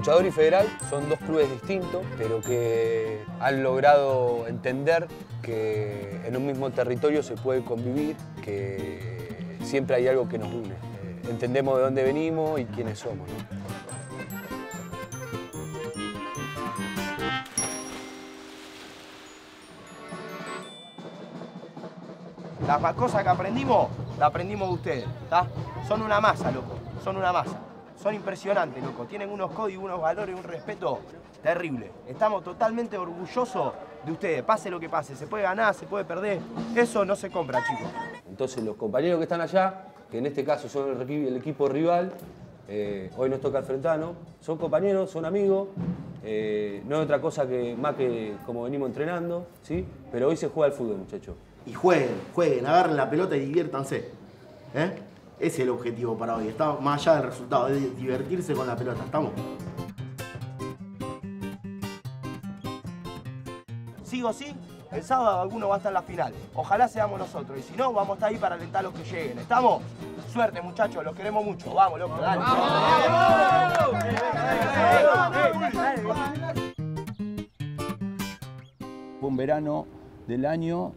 Luchador y Federal son dos clubes distintos, pero que han logrado entender que en un mismo territorio se puede convivir, que siempre hay algo que nos une. Eh, entendemos de dónde venimos y quiénes somos. ¿no? Las cosas que aprendimos, las aprendimos de ustedes, ¿está? Son una masa, loco, son una masa. Son impresionantes, loco. Tienen unos códigos, unos valores, un respeto terrible. Estamos totalmente orgullosos de ustedes, pase lo que pase. Se puede ganar, se puede perder. Eso no se compra, chicos. Entonces los compañeros que están allá, que en este caso son el, equi- el equipo rival, eh, hoy nos toca enfrentarnos, son compañeros, son amigos, eh, no es otra cosa que más que como venimos entrenando, ¿sí? Pero hoy se juega al fútbol, muchachos. Y jueguen, jueguen, agarren la pelota y diviértanse. ¿Eh? Ese es el objetivo para hoy. Está más allá del resultado, es divertirse con la pelota. ¿Estamos? Sí o sí, el sábado alguno va a estar en la final. Ojalá seamos nosotros. Y si no, vamos a estar ahí para alentar a los que lleguen. ¿Estamos? Suerte, muchachos, los queremos mucho. Vamos, loco, dale. Fue un verano del año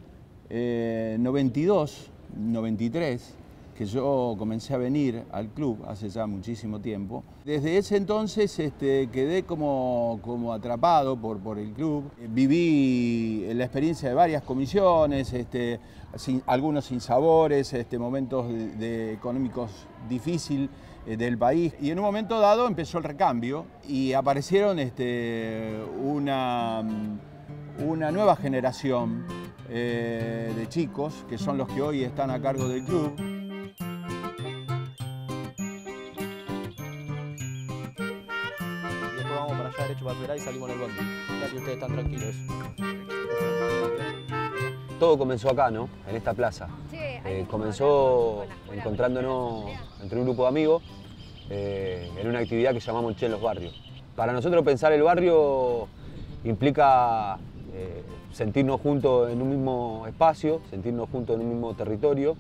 eh, 92, 93, que yo comencé a venir al club hace ya muchísimo tiempo. Desde ese entonces este, quedé como, como atrapado por, por el club. Viví la experiencia de varias comisiones, este, sin- algunos sinsabores, este, momentos económicos difíciles eh, del país. Y en un momento dado empezó el recambio y aparecieron este, una, una nueva generación eh, de chicos, que son los que hoy están a cargo del club. Y salimos en el bondi. Así ustedes están tranquilos. Todo comenzó acá, ¿no? En esta plaza. Eh, comenzó encontrándonos entre un grupo de amigos eh, en una actividad que llamamos Che en los barrios. Para nosotros pensar el barrio implica eh, sentirnos juntos en un mismo espacio, sentirnos juntos en un mismo territorio.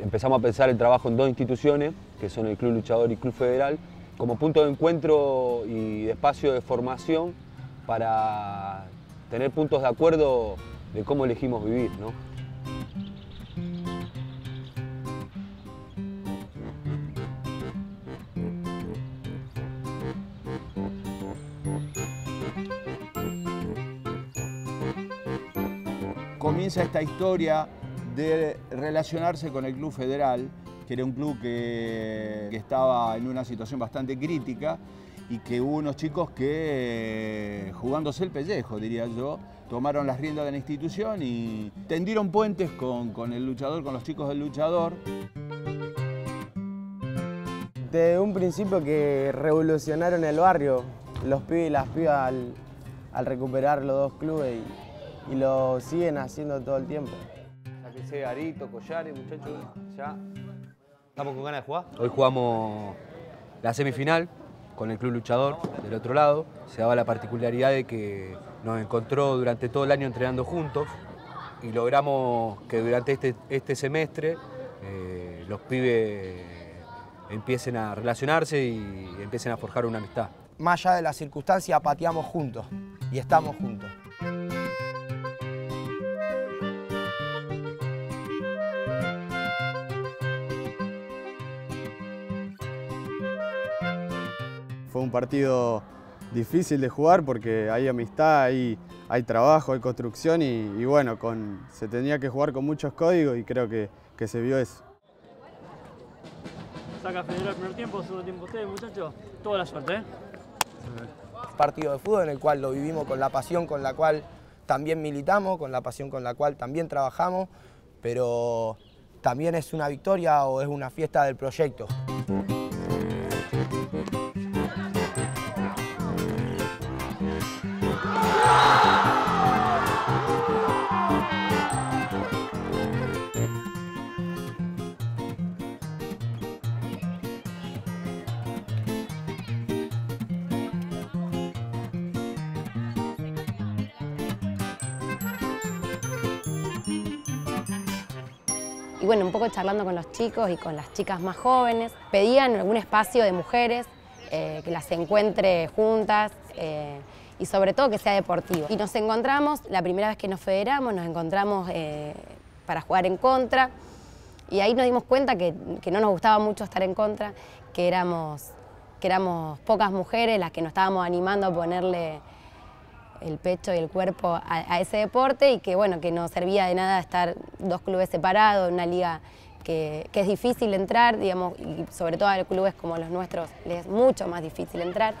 Empezamos a pensar el trabajo en dos instituciones, que son el Club Luchador y Club Federal, como punto de encuentro y de espacio de formación para tener puntos de acuerdo de cómo elegimos vivir. ¿no? Comienza esta historia de relacionarse con el Club Federal, que era un club que, que estaba en una situación bastante crítica y que hubo unos chicos que, eh, jugándose el pellejo, diría yo, tomaron las riendas de la institución y tendieron puentes con, con el luchador, con los chicos del luchador. Desde un principio que revolucionaron el barrio, los pibes y las pibas al, al recuperar los dos clubes y, y lo siguen haciendo todo el tiempo. Sáquense arito, collares, muchachos. Ya. ¿Estamos con ganas de jugar? Hoy jugamos la semifinal con el Club Luchador del otro lado. Se daba la particularidad de que nos encontró durante todo el año entrenando juntos y logramos que durante este, este semestre eh, los pibes empiecen a relacionarse y empiecen a forjar una amistad. Más allá de las circunstancias, pateamos juntos y estamos juntos. Fue un partido difícil de jugar porque hay amistad, hay, hay trabajo, hay construcción y, y bueno, con, se tenía que jugar con muchos códigos y creo que, que se vio eso. saca Federal el primer tiempo, segundo tiempo ustedes, muchachos. Toda la suerte, ¿eh? Partido de fútbol en el cual lo vivimos con la pasión con la cual también militamos, con la pasión con la cual también trabajamos, pero también es una victoria o es una fiesta del proyecto. Y bueno, un poco charlando con los chicos y con las chicas más jóvenes, pedían algún espacio de mujeres, eh, que las encuentre juntas eh, y sobre todo que sea deportivo. Y nos encontramos, la primera vez que nos federamos, nos encontramos eh, para jugar en contra y ahí nos dimos cuenta que, que, no nos gustaba mucho estar en contra, que éramos, que éramos pocas mujeres las que nos estábamos animando a ponerle el pecho y el cuerpo a, ese deporte y que bueno, que no servía de nada estar dos clubes separados, una liga que, es difícil entrar, digamos, y sobre todo a clubes como los nuestros les es mucho más difícil entrar.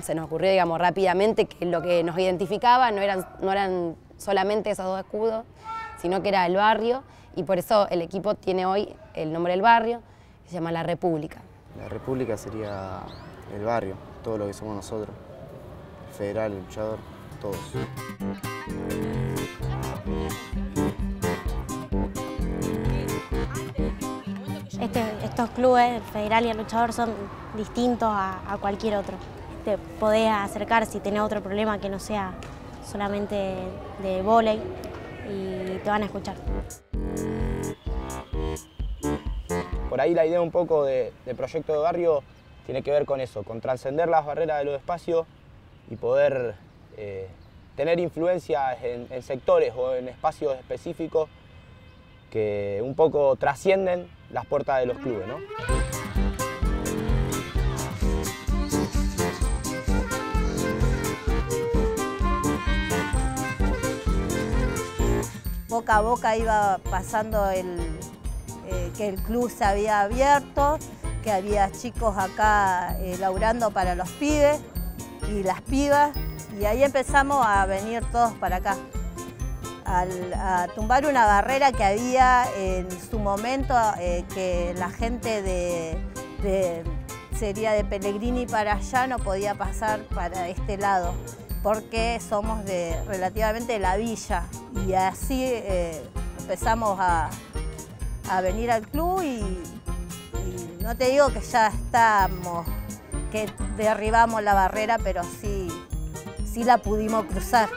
Se nos ocurrió, digamos, rápidamente que lo que nos identificaba no eran, no eran solamente esos dos escudos, sino que era el barrio, y por eso el equipo tiene hoy el nombre del barrio, se llama La República. La república sería el barrio, todo lo que somos nosotros. El federal, el luchador, todos. Este, estos clubes, el federal y el luchador, son distintos a, cualquier otro. Te podés acercar si tenés otro problema que no sea solamente de volei y te van a escuchar. Por ahí la idea un poco de, proyecto de barrio tiene que ver con eso, con trascender las barreras de los espacios y poder eh, tener influencia en, sectores o en espacios específicos que un poco trascienden las puertas de los clubes. ¿no? Boca a boca iba pasando el, que el club se había abierto, que había chicos acá eh, laburando para los pibes y las pibas, y ahí empezamos a venir todos para acá, a tumbar una barrera que había en su momento, eh, que la gente de, sería de Pellegrini para allá no podía pasar para este lado, porque somos de relativamente de la villa, y así empezamos a, a venir al club y, no te digo que ya estamos, que derribamos la barrera, pero sí, sí la pudimos cruzar.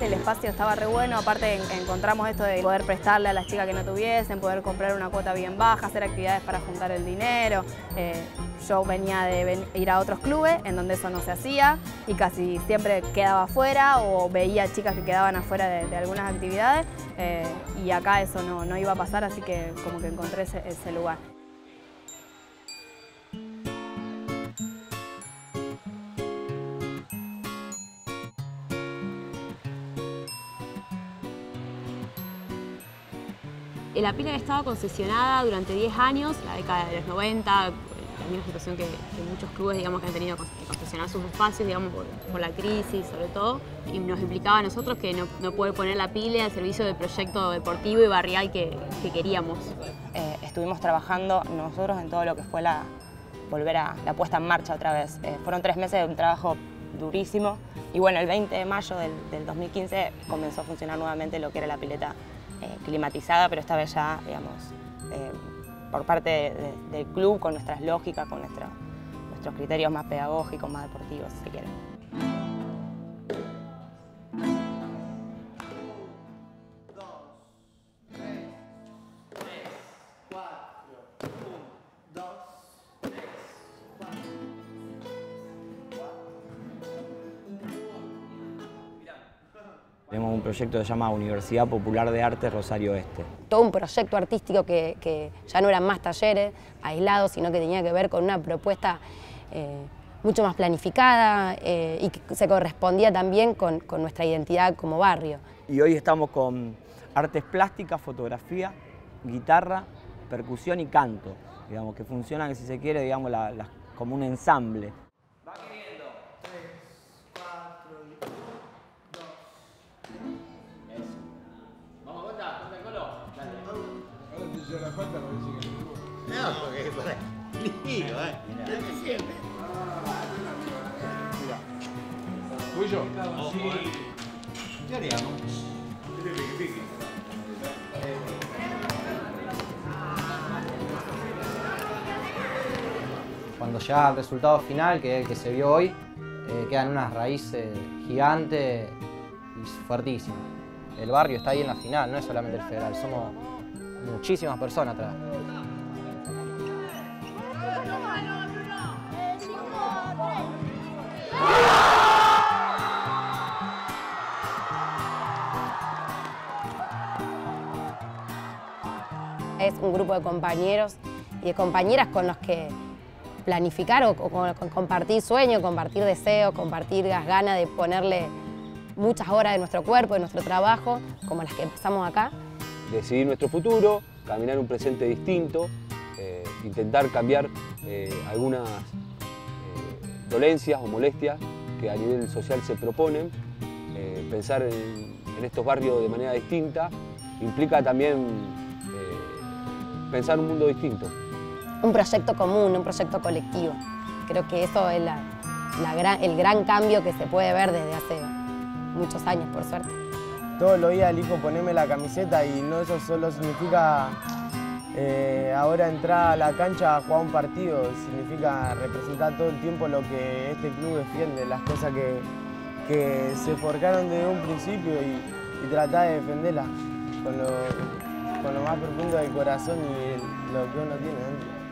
El espacio estaba re bueno, aparte encontramos esto de poder prestarle a las chicas que no tuviesen, poder comprar una cuota bien baja, hacer actividades para juntar el dinero. Eh, yo venía de ir a otros clubes en donde eso no se hacía y casi siempre quedaba afuera o veía chicas que quedaban afuera de, algunas actividades eh, y acá eso no, iba a pasar, así que como que encontré ese lugar. La pila estaba concesionada durante 10 años, la década de los 90, la misma situación que, muchos clubes digamos, que han tenido que concesionar sus espacios digamos, por, la crisis sobre todo, y nos implicaba a nosotros que no, no poder poner la pila al servicio del proyecto deportivo y barrial que, queríamos. Eh, estuvimos trabajando nosotros en todo lo que fue la, volver a la puesta en marcha otra vez. Eh, fueron tres meses de un trabajo durísimo y bueno, el 20 de mayo del, del 2015 comenzó a funcionar nuevamente lo que era la pileta eh, climatizada, pero esta vez ya, digamos, por parte del club, con nuestras lógicas, con nuestros criterios más pedagógicos, más deportivos, si se Tenemos un proyecto que se llama Universidad Popular de Arte Rosario Este. Todo un proyecto artístico que, ya no eran más talleres aislados, sino que tenía que ver con una propuesta eh, mucho más planificada eh, y que se correspondía también con, con nuestra identidad como barrio. Y hoy estamos con artes plásticas, fotografía, guitarra, percusión y canto, digamos, que funcionan, si se quiere, digamos, como un ensamble. Lío, eh. siempre. ¿Voy yo? Sí. ¿Qué haríamos? Cuando llega al resultado final, que es el que se vio hoy, eh, quedan unas raíces gigantes y fuertísimas. El barrio está ahí en la final, no es solamente el federal, somos muchísimas personas atrás. Un grupo de compañeros y de compañeras con los que planificar o, compartir sueños, compartir deseos, compartir las ganas de ponerle muchas horas de nuestro cuerpo, de nuestro trabajo, como las que empezamos acá. Decidir nuestro futuro, caminar un presente distinto, eh, intentar cambiar eh, algunas eh, dolencias o molestias que a nivel social se proponen, pensar en, en estos barrios de manera distinta, implica también pensar un mundo distinto. Un proyecto común, un proyecto colectivo. Creo que eso es el gran cambio que se puede ver desde hace muchos años, por suerte. Todos los días elijo ponerme la camiseta y no eso solo significa eh, ahora entrar a la cancha a jugar un partido, significa representar todo el tiempo lo que este club defiende, las cosas que, que se forjaron desde un principio y, tratar de defenderlas con lo, con lo más profundo del corazón y lo que uno tiene dentro.